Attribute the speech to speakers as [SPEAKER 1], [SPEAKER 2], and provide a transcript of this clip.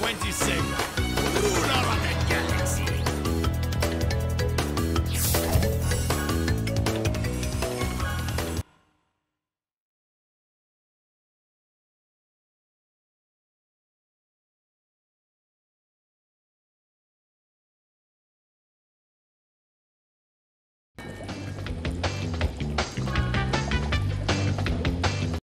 [SPEAKER 1] 26.